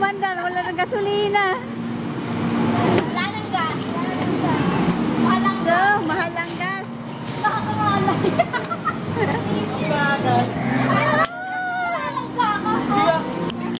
wala na, wala na gasolina. Wala nang gas. Wala nang gas. So, mahal ang gas. Nakakamahalay. Ang bagal.